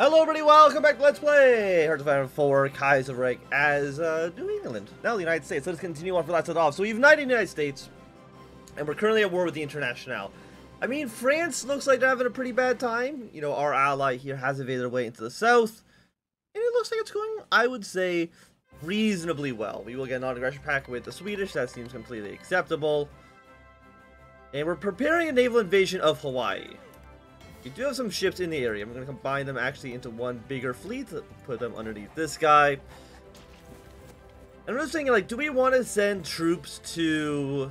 Hello everybody, welcome back to Let's Play Hearts of Iron 4 Kaiserreich as uh, New England, now the United States. Let's continue on for that off. So we've united the United States, and we're currently at war with the International. I mean, France looks like they're having a pretty bad time. You know, our ally here has invaded their way into the south, and it looks like it's going, I would say, reasonably well. We will get an non-aggression pact with the Swedish, that seems completely acceptable. And we're preparing a naval invasion of Hawaii. We do have some ships in the area. I'm going to combine them actually into one bigger fleet. To put them underneath this guy. And I'm just thinking, like, do we want to send troops to...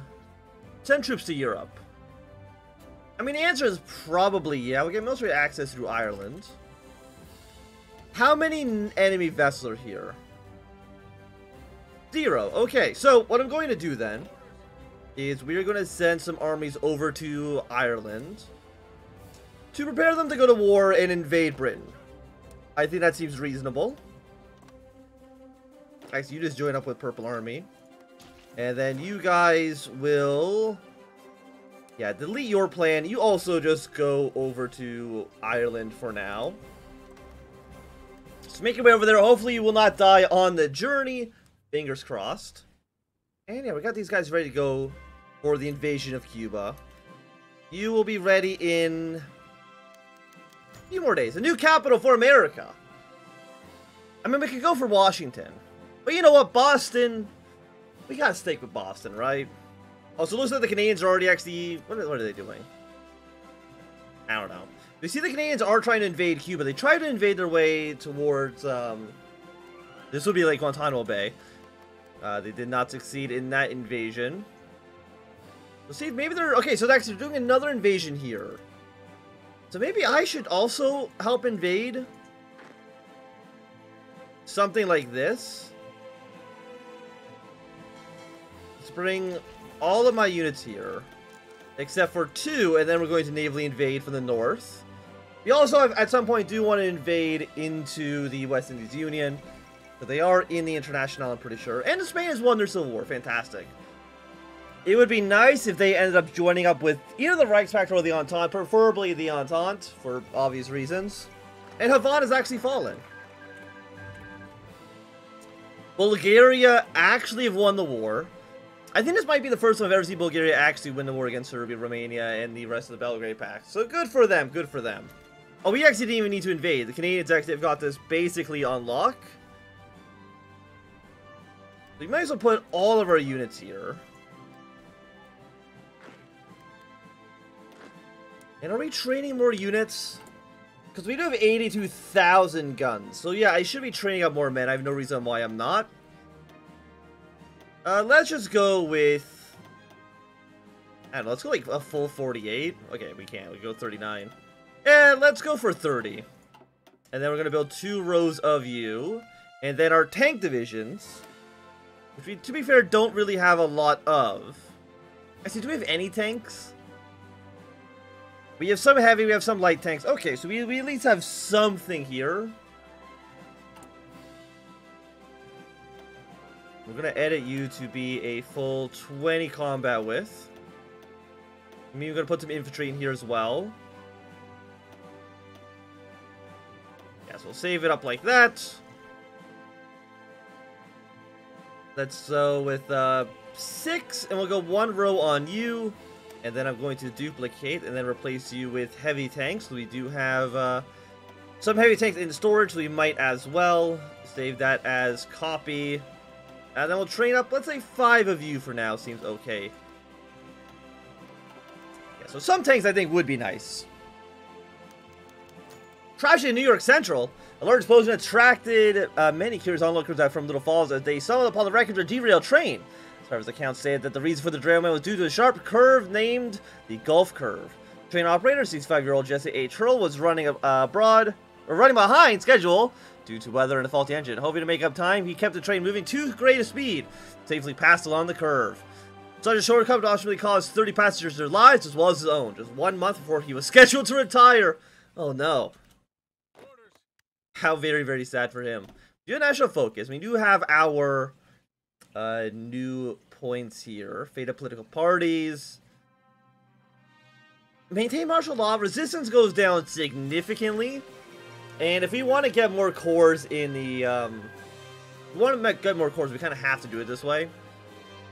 Send troops to Europe? I mean, the answer is probably yeah. We'll get military access through Ireland. How many enemy vessels are here? Zero. Okay, so what I'm going to do then is we're going to send some armies over to Ireland to prepare them to go to war and invade Britain. I think that seems reasonable. Actually, you just join up with Purple Army. And then you guys will... Yeah, delete your plan. You also just go over to Ireland for now. Just make your way over there. Hopefully you will not die on the journey. Fingers crossed. And yeah, we got these guys ready to go for the invasion of Cuba. You will be ready in few more days. A new capital for America. I mean, we could go for Washington. But you know what? Boston... We gotta stick with Boston, right? Oh, so looks like the Canadians are already actually... What are, what are they doing? I don't know. You see the Canadians are trying to invade Cuba. They tried to invade their way towards... Um, this would be like Guantanamo Bay. Uh, they did not succeed in that invasion. Let's see, maybe they're... Okay, so they're actually doing another invasion here. So maybe I should also help invade something like this. Let's bring all of my units here, except for two, and then we're going to navally invade from the north. We also, have, at some point, do want to invade into the West Indies Union, but they are in the International, I'm pretty sure. And Spain has won their Civil War. Fantastic. It would be nice if they ended up joining up with either the Reichspakt or the Entente, preferably the Entente, for obvious reasons. And Havana has actually fallen. Bulgaria actually have won the war. I think this might be the first time I've ever seen Bulgaria actually win the war against Serbia, Romania, and the rest of the Belgrade Pact. So good for them, good for them. Oh, we actually didn't even need to invade. The Canadians actually have got this basically on lock. We might as well put all of our units here. And are we training more units? Because we do have 82,000 guns. So yeah, I should be training up more men. I have no reason why I'm not. Uh, let's just go with... I don't know, let's go like a full 48. Okay, we can't. We go 39. And let's go for 30. And then we're going to build two rows of you. And then our tank divisions, which we, to be fair, don't really have a lot of. Actually, do we have any tanks? We have some heavy, we have some light tanks. Okay, so we, we at least have something here. We're to edit you to be a full 20 combat with. I mean, we're to put some infantry in here as well. Yeah, so we'll save it up like that. Let's go with uh, six, and we'll go one row on you. And then I'm going to duplicate and then replace you with heavy tanks. We do have uh, some heavy tanks in storage, we might as well. Save that as copy. And then we'll train up, let's say five of you for now, seems okay. Yeah, so some tanks I think would be nice. Tragedy in New York Central. A large explosion attracted uh, many curious onlookers from Little Falls as they saw upon the wreckage of a derailed train. Driver's account stated that the reason for the derailment was due to a sharp curve named the Gulf Curve. Train operator, 65-year-old Jesse H. Hurl, was running uh, abroad, or running behind schedule due to weather and a faulty engine. Hoping to make up time, he kept the train moving too great a speed, safely passed along the curve. Such a shortcut ultimately caused 30 passengers their lives as well as his own, just one month before he was scheduled to retire. Oh no. How very, very sad for him. Do a national focus. We do have our uh, new points here. Fate of political parties. Maintain martial law. Resistance goes down significantly. And if we want to get more cores in the, um, we want to get more cores, we kind of have to do it this way.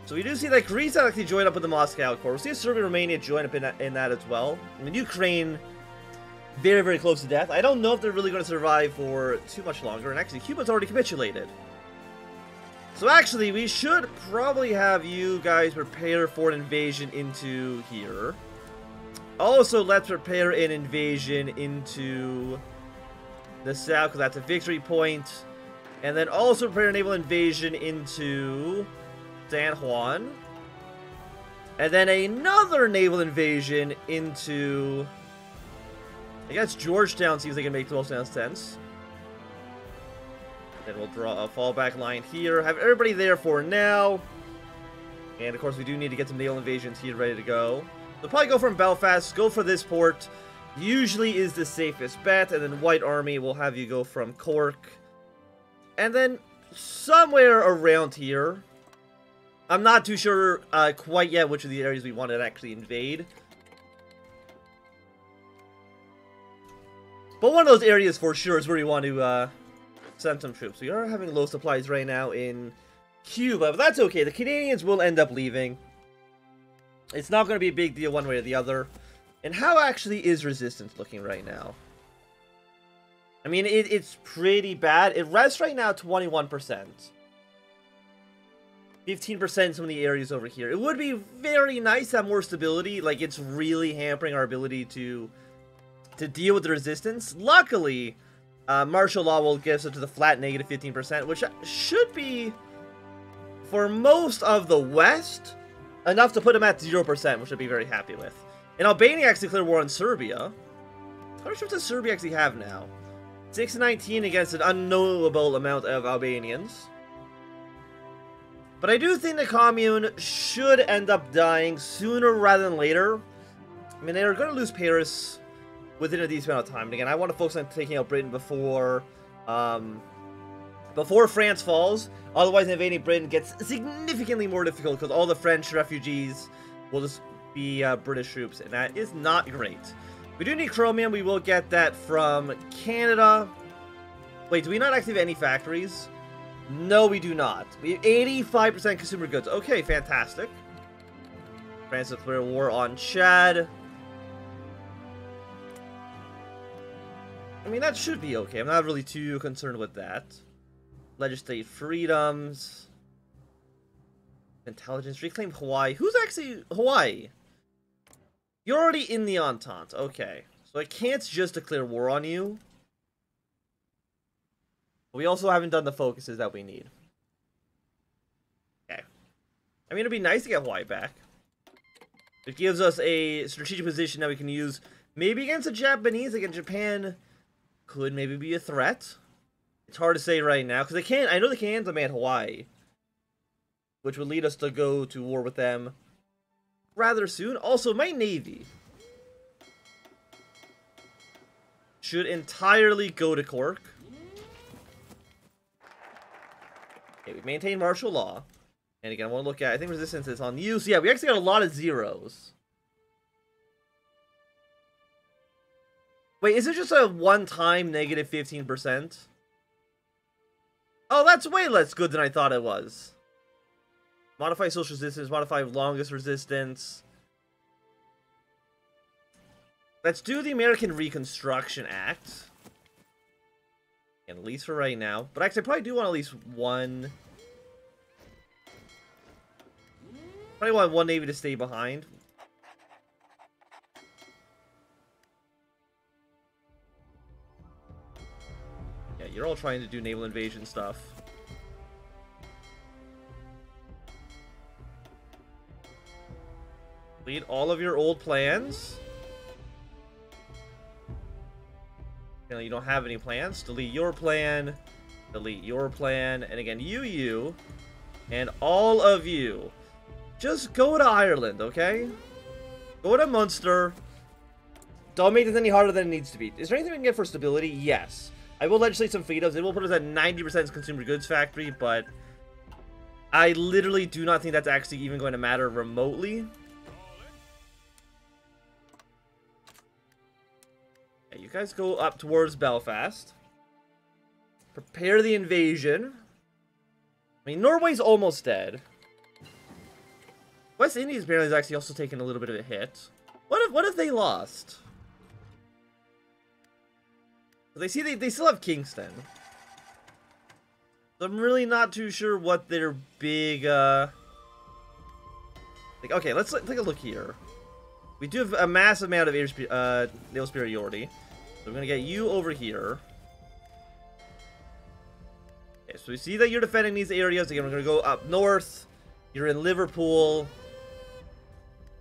So we do see that Greece actually joined up with the Moscow Accord. We see Serbia Romania join up in that, in that as well. I mean, Ukraine, very, very close to death. I don't know if they're really going to survive for too much longer. And actually, Cuba's already capitulated. So actually, we should probably have you guys prepare for an invasion into here. Also, let's prepare an invasion into the south, because that's a victory point. And then also prepare a naval invasion into San Juan. And then another naval invasion into... I guess Georgetown seems like it makes the most sense. Then we'll draw a fallback line here. Have everybody there for now. And of course we do need to get some naval invasions here ready to go. They'll probably go from Belfast, go for this port. Usually is the safest bet, and then White Army will have you go from Cork. And then somewhere around here, I'm not too sure uh, quite yet which of the areas we want to actually invade. But one of those areas for sure is where we want to uh, send some troops. We are having low supplies right now in Cuba, but that's okay. The Canadians will end up leaving. It's not going to be a big deal one way or the other. And how actually is resistance looking right now? I mean, it, it's pretty bad. It rests right now 21%. 15% in some of the areas over here. It would be very nice to have more stability. Like, it's really hampering our ability to to deal with the resistance. Luckily, uh, martial law will get us to the flat negative 15%, which should be, for most of the West, enough to put them at 0%, which I'd be very happy with. And Albania actually declared war on Serbia. How troops does Serbia actually have now? 619 against an unknowable amount of Albanians. But I do think the commune should end up dying sooner rather than later. I mean, they're going to lose Paris within a decent amount of time. And again, I want to focus on taking out Britain before, um, before France falls. Otherwise, invading Britain gets significantly more difficult because all the French refugees will just be uh, British troops, and that is not great. We do need chromium. We will get that from Canada. Wait, do we not actually have any factories? No, we do not. We have 85% consumer goods. Okay, fantastic. France declare war on Chad. I mean, that should be okay. I'm not really too concerned with that. Legislate freedoms. Intelligence. Reclaim Hawaii. Who's actually Hawaii? You're already in the Entente. Okay. So I can't just declare war on you. We also haven't done the focuses that we need. Okay. I mean, it'd be nice to get Hawaii back. It gives us a strategic position that we can use maybe against the Japanese. against Japan could maybe be a threat. It's hard to say right now, because they can't... I know they can demand Hawaii. Which would lead us to go to war with them rather soon. Also, my Navy should entirely go to Cork. Okay, we maintain martial law. And again, I want to look at, I think resistance is on you. So yeah, we actually got a lot of zeros. Wait, is it just a one-time negative 15%? Oh, that's way less good than I thought it was. Modify social resistance, modify longest resistance. Let's do the American Reconstruction Act. At least for right now. But actually, I probably do want at least one... Probably want one Navy to stay behind. You're all trying to do naval invasion stuff. Lead all of your old plans. You know, you don't have any plans. Delete your plan. Delete your plan. And again, you, you, and all of you. Just go to Ireland, okay? Go to Munster. Don't make this any harder than it needs to be. Is there anything we can get for stability? Yes. I will legislate some freedoms. It will put us at 90% consumer goods factory, but I literally do not think that's actually even going to matter remotely. you guys go up towards Belfast. Prepare the invasion. I mean, Norway's almost dead. West Indies apparently is actually also taking a little bit of a hit. What if what if they lost? They see they, they still have Kingston. I'm really not too sure what their big uh like okay, let's take a look here. We do have a massive amount of air uh naval superiority. So we're gonna get you over here. Okay, so we see that you're defending these areas. Again, we're gonna go up north. You're in Liverpool.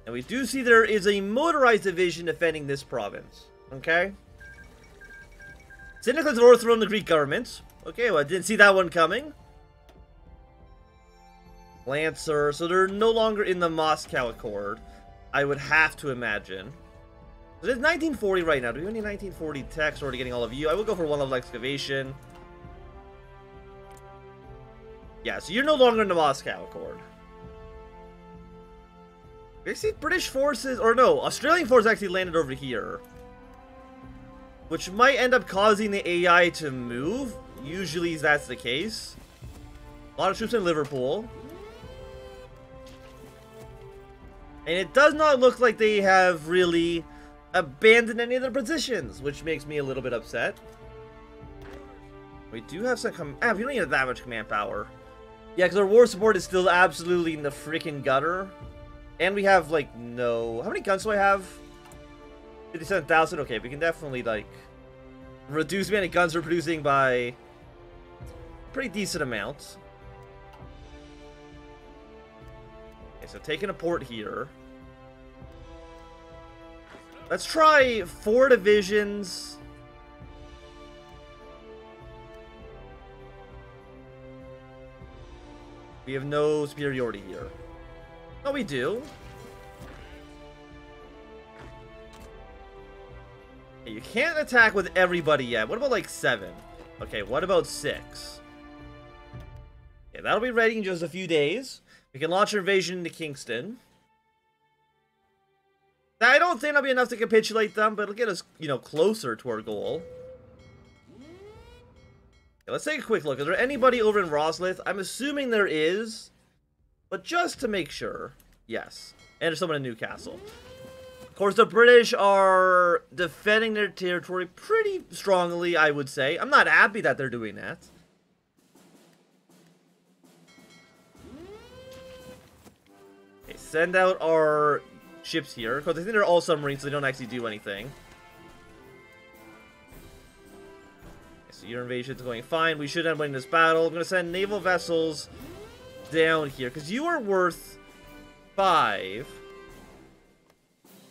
And we do see there is a motorized division defending this province. Okay? Syndicate overthrown the Greek government. Okay, well, I didn't see that one coming. Lancer. So they're no longer in the Moscow Accord. I would have to imagine. It's 1940 right now. Do we have any 1940 techs already getting all of you? I will go for one level excavation. Yeah, so you're no longer in the Moscow Accord. We see British forces, or no, Australian forces actually landed over here. Which might end up causing the AI to move. Usually that's the case. A lot of troops in Liverpool. And it does not look like they have really abandoned any of their positions, which makes me a little bit upset. We do have some com- ah, we don't need that much command power. Yeah, because our war support is still absolutely in the freaking gutter. And we have, like, no... How many guns do I have? 57,000? Okay, we can definitely, like, reduce of guns we're producing by pretty decent amount. Okay, so taking a port here. Let's try four divisions. We have no superiority here. Oh, we do. You can't attack with everybody yet. What about, like, seven? Okay, what about six? Okay, that'll be ready in just a few days. We can launch our invasion into Kingston. I don't think that'll be enough to capitulate them, but it'll get us, you know, closer to our goal. Okay, let's take a quick look. Is there anybody over in Rosyth? I'm assuming there is. But just to make sure, yes. And there's someone in Newcastle. Of course, the British are defending their territory pretty strongly, I would say. I'm not happy that they're doing that. Okay, send out our ships here. Because I think they're all submarines, so they don't actually do anything. Okay, so your invasion's going fine. We should end winning this battle. I'm going to send naval vessels down here, because you are worth five.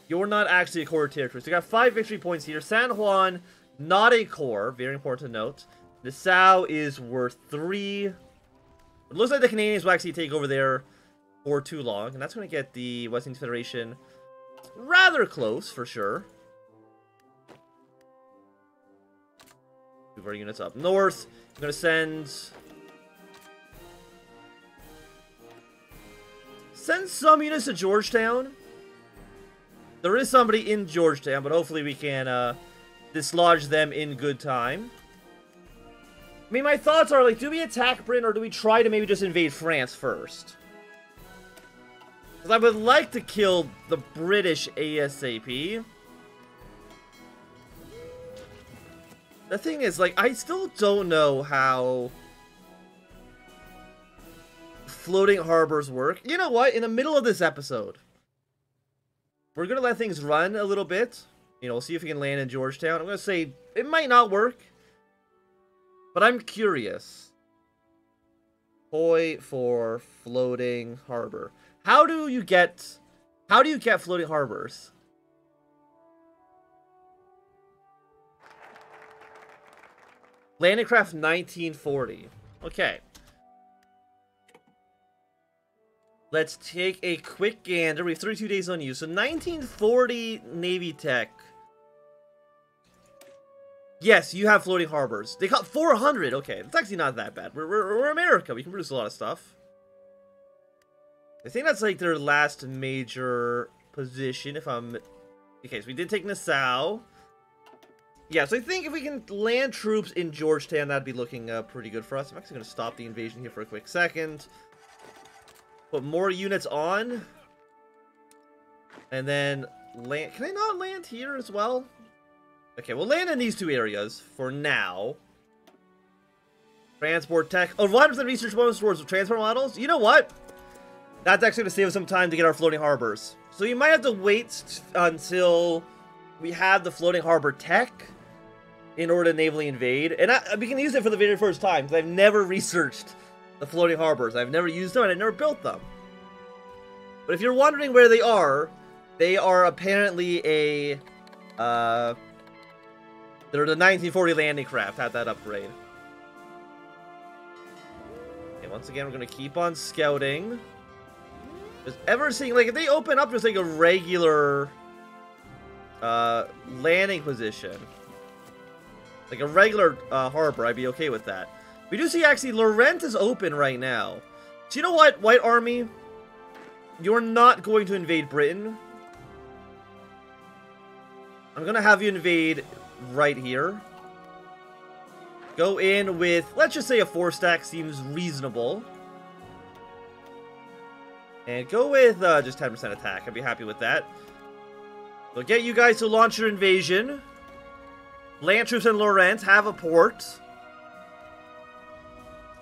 You're not actually a core territory. So you got five victory points here. San Juan, not a core. Very important to note. Nassau is worth three. It looks like the Canadians will actually take over there for too long. And that's going to get the West Indies Federation rather close, for sure. Move our units up north. I'm going to send Send some units to Georgetown. There is somebody in Georgetown, but hopefully we can uh, dislodge them in good time. I mean, my thoughts are, like, do we attack Britain or do we try to maybe just invade France first? Because I would like to kill the British ASAP. The thing is, like, I still don't know how floating harbors work. You know what? In the middle of this episode, we're going to let things run a little bit. You know, see if we can land in Georgetown. I'm going to say it might not work, but I'm curious. Poi for floating harbor. How do you get how do you get floating harbors? Landing craft 1940. Okay. Let's take a quick gander. We have 32 days on you. So 1940 Navy Tech. Yes, you have floating harbors. They got 400. Okay, it's actually not that bad. We're, we're, we're America. We can produce a lot of stuff. I think that's like their last major position, if I'm... Okay, so we did take Nassau. Yeah, so I think if we can land troops in Georgetown, that'd be looking uh, pretty good for us. I'm actually going to stop the invasion here for a quick second. Put more units on. And then land... Can I not land here as well? Okay, we'll land in these two areas for now. Transport tech. Oh, 100% research bonus towards transport models? You know what? That's actually going to save us some time to get our floating harbors. So you might have to wait until we have the floating harbor tech in order to navally invade. And I, we can use it for the very first time, because I've never researched the floating harbors. I've never used them, and I've never built them. But if you're wondering where they are, they are apparently a... Uh, they're the 1940 landing craft, had that upgrade. Okay, once again, we're to keep on scouting. Just ever seeing, like, if they open up just like a regular uh, landing position, like a regular uh, harbor, I'd be okay with that. We do see actually Lorient is open right now. So you know what, White Army? You're not going to invade Britain. I'm going to have you invade right here. Go in with, let's just say a 4 stack seems reasonable. And go with uh, just 10% attack. I'd be happy with that. We'll get you guys to launch your invasion. Land troops in Lorient have a port.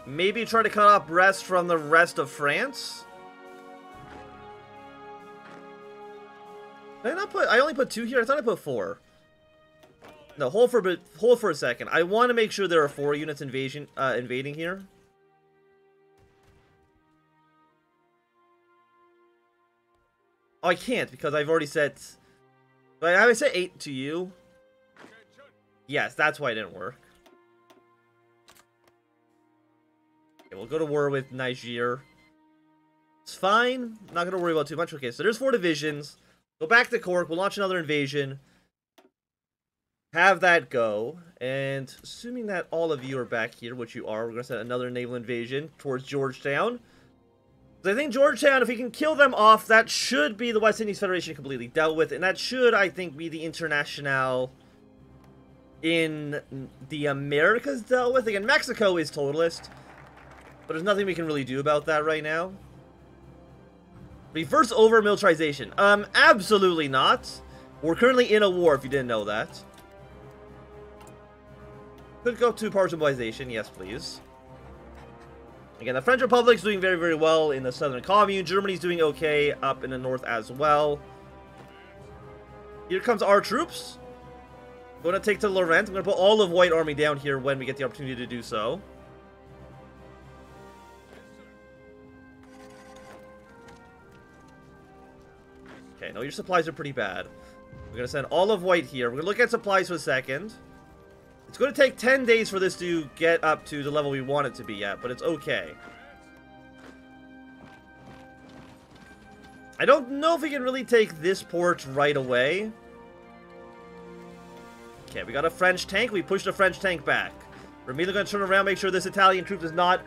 Maybe try to cut off Brest from the rest of France. Did I not put? I only put two here. I thought I put four. No, hold for a hold for a second. I want to make sure there are four units invasion uh, invading here. Oh, I can't because I've already set. But I set eight to you? Yes, that's why it didn't work. Okay, we'll go to war with Niger. It's fine. Not gonna worry about too much. Okay, so there's four divisions. Go back to Cork. We'll launch another invasion. Have that go. And assuming that all of you are back here, which you are, we're gonna send another naval invasion towards Georgetown. I think Georgetown, if we can kill them off, that should be the West Indies Federation completely dealt with, and that should, I think, be the International in the Americas dealt with. Again, Mexico is totalist, but there's nothing we can really do about that right now. Reverse over militarization. Um, absolutely not. We're currently in a war, if you didn't know that. Could go to partial mobilization, yes please. Again, the French Republic is doing very, very well in the southern commune. Germany's doing okay up in the north as well. Here comes our troops. Going to take to Lorient. I'm going to put all of White Army down here when we get the opportunity to do so. Okay, no, your supplies are pretty bad. We're to send all of White here. We're to look at supplies for a second. It's to take 10 days for this to get up to the level we want it to be at, but it's okay. I don't know if we can really take this port right away. Okay, we got a French tank. We pushed a French tank back. We're immediately going to turn around, make sure this Italian troop does not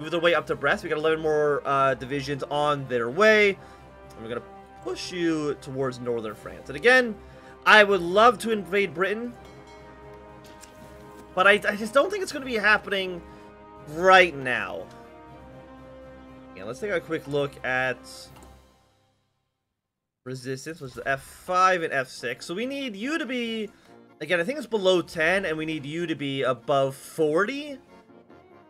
move their way up to Brest. We got 11 more uh, divisions on their way. And we're going to push you towards northern France. And again, I would love to invade Britain. But I, I just don't think it's going to be happening right now. Yeah, let's take a quick look at resistance, which is F5 and F6. So we need you to be, again, I think it's below 10, and we need you to be above 40,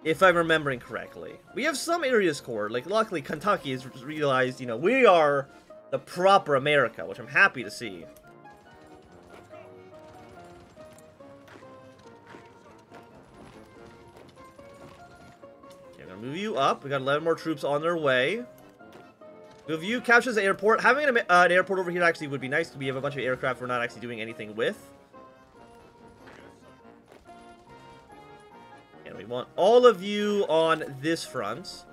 if I'm remembering correctly. We have some areas core, like luckily Kentucky has realized, you know, we are the proper America, which I'm happy to see. Okay, I'm gonna move you up. We got 11 more troops on their way. Move you captures the airport. Having an, uh, an airport over here actually would be nice. We have a bunch of aircraft we're not actually doing anything with. And we want all of you on this front.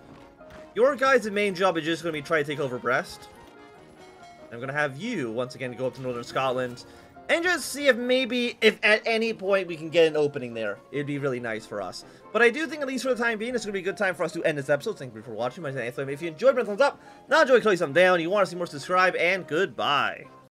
Your guys' main job is just going to be try to take over Brest. I'm going to have you, once again, go up to Northern Scotland and just see if maybe, if at any point we can get an opening there. It'd be really nice for us. But I do think, at least for the time being, it's going to be a good time for us to end this episode. Thank you for watching. My name is Anthony. If you enjoyed, press thumbs up. Not enjoy, click thumbs down. You want to see more, subscribe, and goodbye.